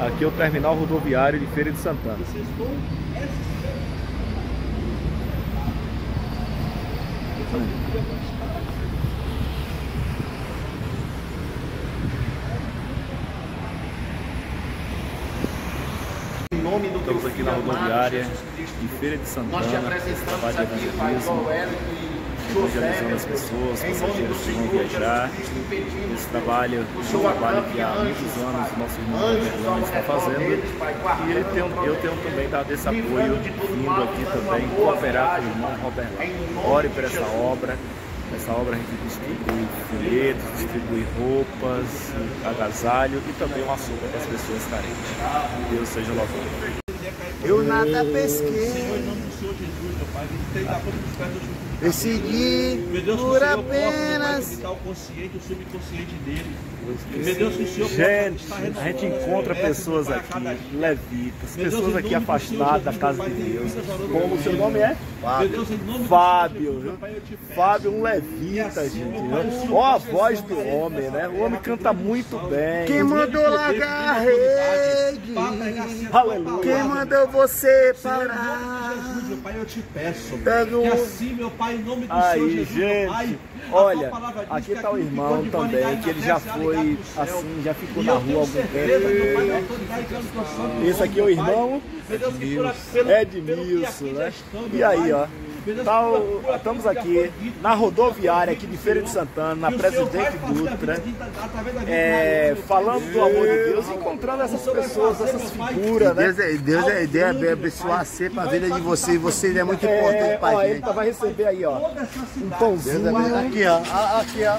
Aqui é o terminal rodoviário de Feira de Santana. Em nome do Estamos aqui na rodoviária de Feira de Nós te Santana, apresentamos aqui, Pai, e evangelizando as pessoas, passageiros que vão viajar. Esse trabalho é um trabalho que há muitos anos o nosso irmão está fazendo. E ele tem, eu tenho também dado esse apoio, vindo aqui também, cooperar com o irmão Robert. Ore por essa obra. Nessa obra a gente distribui folhetos, distribui roupas, agasalho e também uma sopa para as pessoas carentes. Deus seja louvado. Eu nada pesquei, Senhor, em nome do Senhor Jesus, meu Pai, vem da conta dos pés do justiça. O por Pai, apenas. o consciente, o subconsciente dele. Senhor Gente, a gente encontra pessoas Pai, aqui, levitas, pessoas aqui afastadas da Senhor casa de Jesus, Pai, Deus. Como o seu nome é? Fábio, Senhor Jesus, Pai, peço. Fábio, um levita, gente. Ó a voz do homem, né? O homem canta muito bem. Quem mandou largar a rede? Aleluia. Quem mandou você Senhor, em nome de parar? Jesus, meu Pai, eu te peço. Pega um- Que assim, meu Pai, em nome do Senhor Aí, Jesus, meu Pai, gente, tua olha, aqui está o irmão também, que ele já será foi assim, já ficou na rua algum tempo. Esse aqui é o irmão Edmilson, aqui né? E aí, ó. Tá estamos aqui na rodoviária aqui de Feira de Santana, na Presidente Dutra, é, Pai. falando do amor de Deus, encontrando essas pessoas, essas figuras, né? Deus é, Deus é, Deus é abençoar você para a vida de você e você é muito importante É, para ó, a ele gente. tá- vai receber aí, ó, um pãozinho. Deus abençoe. Aqui, ó. Aqui, ó.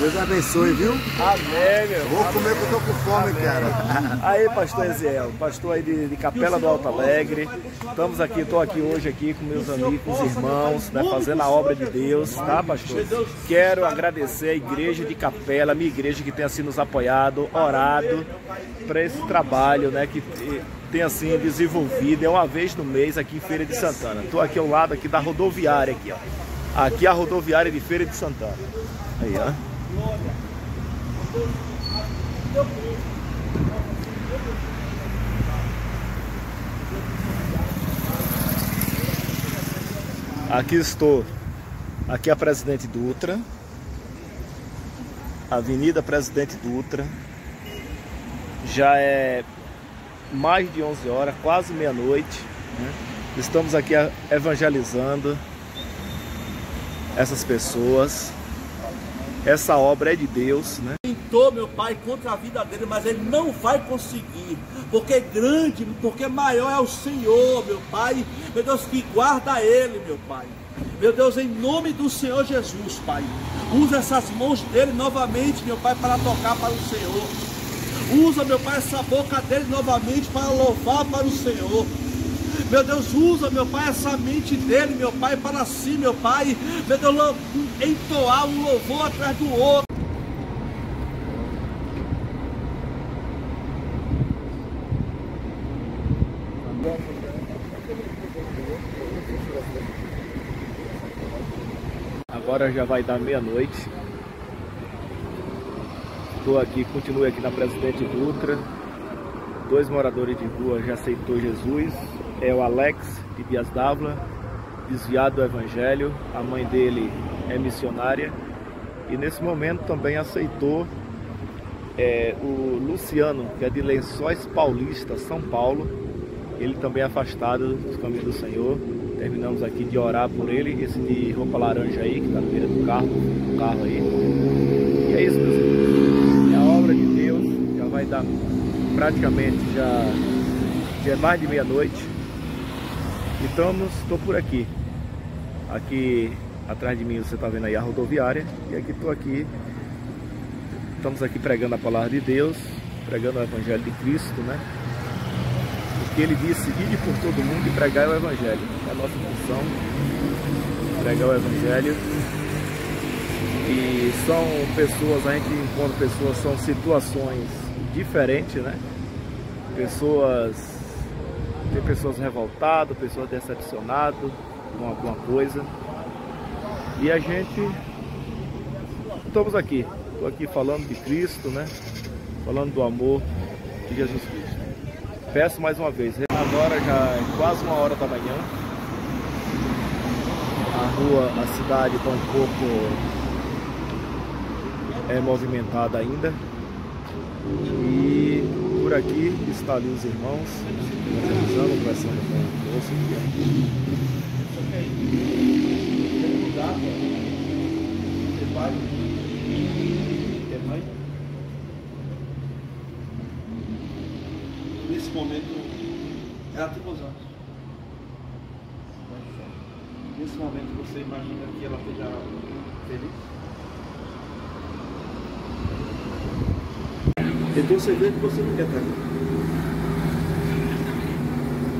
Deus abençoe, viu? Amém, meu. Vou comer que eu tô com fome, cara. Aí, pastor Eziel, pastor aí de, de Capela do Alto Alegre. Estamos aqui, estou aqui hoje aqui com meus amigos, irmãos, né, fazendo a obra de Deus, tá, pastor? Quero agradecer a igreja de Capela, minha igreja que tem assim nos apoiado, orado para esse trabalho, né, que tem assim desenvolvido, é uma vez no mês aqui em Feira de Santana. Estou aqui ao lado aqui da rodoviária aqui, ó. Aqui é a rodoviária de Feira de Santana. Aí, ó. Aqui estou. Aqui é a Presidente Dutra. Avenida Presidente Dutra. Já é mais de 11 horas, quase meia-noite. né? Estamos aqui evangelizando essas pessoas. Essa obra é de Deus, né? tentou, meu pai, contra a vida dele, mas ele não vai conseguir, porque é grande, porque maior é o Senhor, meu pai, meu Deus, que guarda ele, meu pai. Meu Deus, em nome do Senhor Jesus, pai, usa essas mãos dele novamente, meu pai, para tocar para o Senhor. Usa, meu pai, essa boca dele novamente para louvar para o Senhor. Meu Deus, usa, meu Pai, essa mente dele, meu Pai, para si, meu Pai. Meu Deus, entoar um louvor atrás do outro. Agora já vai dar meia-noite. Estou aqui, continuo aqui na Presidente Dutra. Dois moradores de rua já aceitou Jesus. É o Alex de Bias Dávila, desviado do Evangelho. A mãe dele é missionária. E nesse momento também aceitou é, o Luciano, que é de Lençóis Paulista, São Paulo. Ele também é afastado dos caminhos do Senhor. Terminamos aqui de orar por ele. Esse de roupa laranja aí, que está na beira do carro, do carro aí. E é isso, meus irmãos. É a obra de Deus. Já vai dar praticamente já, já é mais de meia-noite. E estamos, estou por aqui. Aqui atrás de mim você está vendo aí a rodoviária. E aqui estou aqui. Estamos aqui pregando a palavra de Deus, pregando o Evangelho de Cristo, né? Ele disse, ide por todo mundo e pregar o Evangelho. É a nossa função, pregar o Evangelho. E são pessoas, a gente encontra pessoas, são situações diferentes, né? Pessoas, tem pessoas revoltadas, pessoas decepcionadas com alguma coisa. E a gente, estamos aqui, estou aqui falando de Cristo, né? Falando do amor de Jesus Cristo. Peço mais uma vez, agora já é quase uma hora da manhã. A rua, a cidade está um pouco é, movimentada ainda. E por aqui está ali os irmãos, organizando, conversando com o moço pai? É mãe? Nesse momento, quantos anos? Nesse momento, você imagina que ela esteja feliz? Eu tenho certeza que você não quer estar aqui.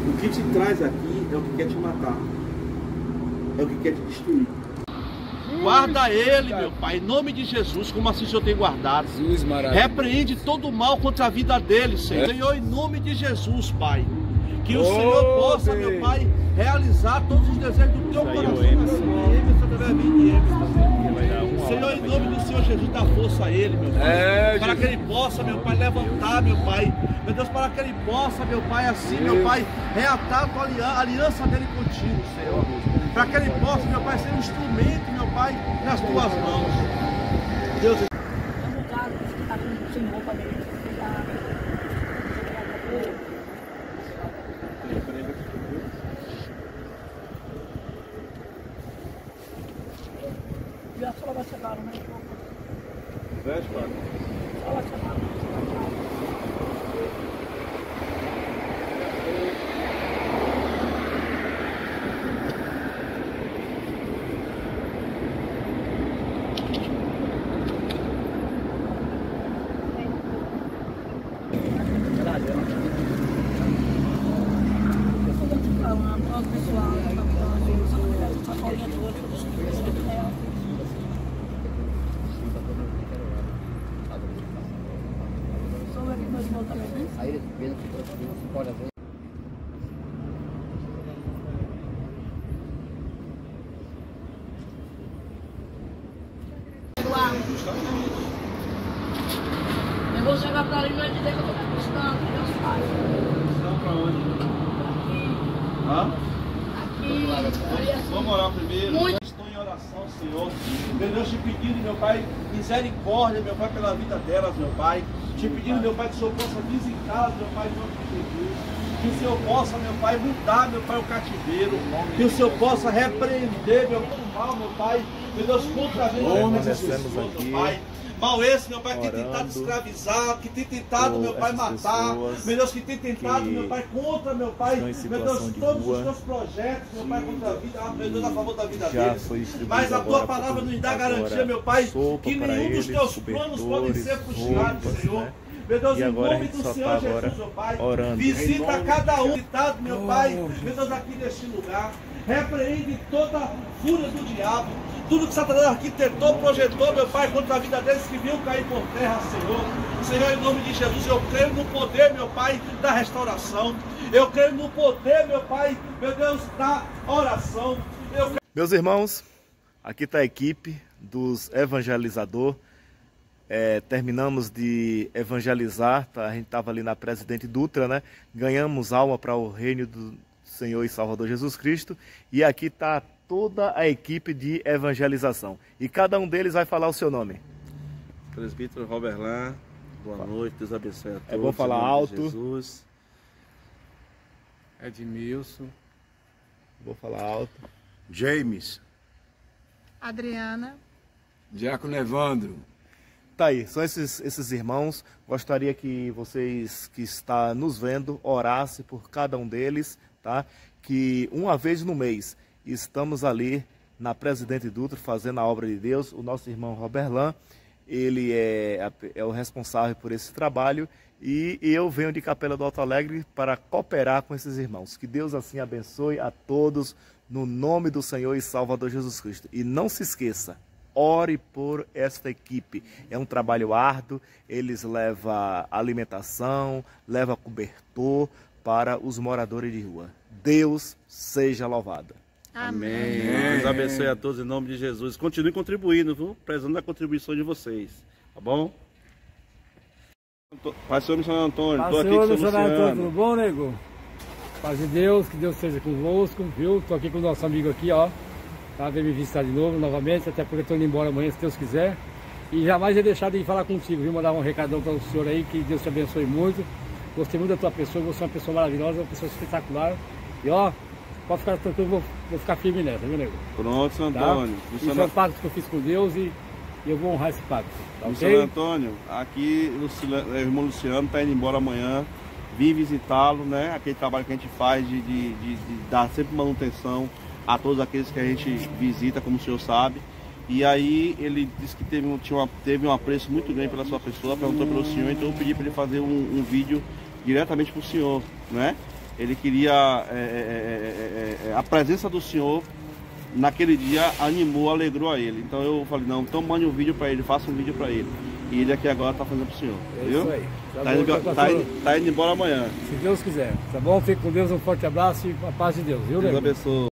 O que te traz aqui é o que quer te matar. É o que quer te destruir. Guarda ele, meu Pai, em nome de Jesus, como assim o Senhor tem guardado. Jesus. Repreende todo o mal contra a vida dele, Senhor. Senhor, em nome de Jesus, Pai. Que o Oh, Senhor possa, Deus. meu Pai, realizar todos os desejos do teu coração. Senhor, em nome do Senhor Jesus, dá força a ele, meu Pai. É, para que ele possa, meu Pai, levantar, meu Pai. Meu Deus, para que ele possa, meu Pai, assim, meu Pai, reatar a tua aliança, a aliança dele contigo, Senhor. Para que ele possa, meu Pai, ser um instrumento, meu Pai, nas tuas mãos. Deus, lugar que está com sem roupa dele. E a sola vai chegar, né? Veste, pai. Ela vai chegar. Eu tô dando de falando, ó, pessoal, essa sacolinha toda, é, Só aqui meus irmãos também, né? Aí ele vendo que pode ver. Eu vou chegar pra ali e vai dizer que eu tô que Deus faz. Estão para onde? Hã? Aqui, aqui, Vamos orar primeiro. Muito. Estou em oração, Senhor. Meu Deus, te pedindo, meu Pai, misericórdia, meu Pai, pela vida delas, meu Pai. Te pedindo, meu Pai, que o Senhor possa visitá-las, meu Pai, em nome de Jesus. Que o Senhor possa, meu Pai, mudar, meu Pai, o cativeiro. Que o Senhor possa repreender, meu mal, meu Pai. Meu Deus, contra a vida meu Pai. Mal esse, meu Pai, que tem tentado escravizar, que tem tentado, meu Pai, matar. Meu Deus, que tem tentado, que meu Pai, contra, meu Pai. Meu Deus, todos rua. os teus projetos, meu Pai, contra a vida, ah, meu Deus, a favor da vida deles. Mas a tua palavra nos dá garantia, meu Pai, que nenhum dos teus planos podem ser frustrados, Senhor. né? Meu Deus, E em nome do Senhor tá Jesus, agora meu Pai, orando. visita cada um visitado, meu Pai, meu Deus, aqui neste lugar. Repreende toda a fúria do diabo, tudo que Satanás arquitetou, projetou, meu Pai, contra a vida deles que viu cair por terra, Senhor. Senhor, em nome de Jesus, eu creio no poder, meu Pai, da restauração. Eu creio no poder, meu Pai, meu Deus, da oração. Eu Meus irmãos, aqui está a equipe dos evangelizador. É, terminamos de evangelizar, tá? a gente estava ali na Presidente Dutra, né? Ganhamos alma para o reino do Senhor e Salvador Jesus Cristo. E aqui está toda a equipe de evangelização. E cada um deles vai falar o seu nome. Presbítero Roberlan, boa noite, Deus abençoe a todos. É bom falar alto. Jesus. Edmilson, Vou falar alto. James. Adriana. Diácono Evandro, Tá aí, são esses, esses irmãos. Gostaria que vocês que estão nos vendo orassem por cada um deles, tá? Que uma vez no mês estamos ali na Presidente Dutra fazendo a obra de Deus. O nosso irmão Roberlan, ele é, é o responsável por esse trabalho e eu venho de Capela do Alto Alegre para cooperar com esses irmãos. Que Deus assim abençoe a todos no nome do Senhor e Salvador Jesus Cristo. E não se esqueça, ore por esta equipe. É um trabalho árduo, eles levam alimentação, levam cobertor para os moradores de rua. Deus seja louvado. Amém. Deus abençoe a todos em nome de Jesus. Continue contribuindo, viu? Prezando a contribuição de vocês. Tá bom? Pai Senhor Missionário Antônio, do aqui Senhor, com o seu missionário Antônio, tudo bom, nego? Paz de Deus, que Deus seja convosco, viu? Tô aqui com o nosso amigo aqui, ó. Tá, vem me visitar de novo, novamente, até porque eu tô indo embora amanhã, se Deus quiser. E jamais ia deixar de falar contigo, viu? Mandar um recadão para o senhor aí, que Deus te abençoe muito. Gostei muito da tua pessoa, você é uma pessoa maravilhosa, uma pessoa espetacular. E ó, pode ficar tranquilo, vou, vou ficar firme nessa, viu, nego? Pronto, seu Tá? Antônio. Isso é um pacto que eu fiz com Deus e eu vou honrar esse pacto, tá missionário ok? Antônio, aqui o irmão Luciano está indo embora amanhã. Vim visitá-lo, né? Aquele trabalho que a gente faz de, de, de- de dar sempre manutenção a todos aqueles que a gente visita, como o senhor sabe. E aí ele disse que teve um, tinha uma, teve um apreço muito grande pela sua pessoa, perguntou pelo senhor, então eu pedi para ele fazer um, um vídeo diretamente para o senhor, né? Ele queria é, é, é, é, é, a presença do senhor naquele dia animou, alegrou a ele. Então eu falei, não, então mande um vídeo para ele, faça um vídeo para ele. E ele aqui agora está fazendo para o senhor, É viu? isso aí. Tá Tá, bom, indo, tá, tá indo- tá indo embora amanhã. Se Deus quiser, tá bom? Fique com Deus, um forte abraço e a paz de Deus, viu, Deus abençoe.